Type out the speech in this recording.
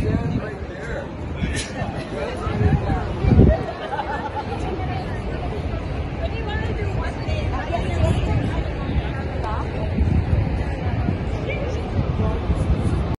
Yeah.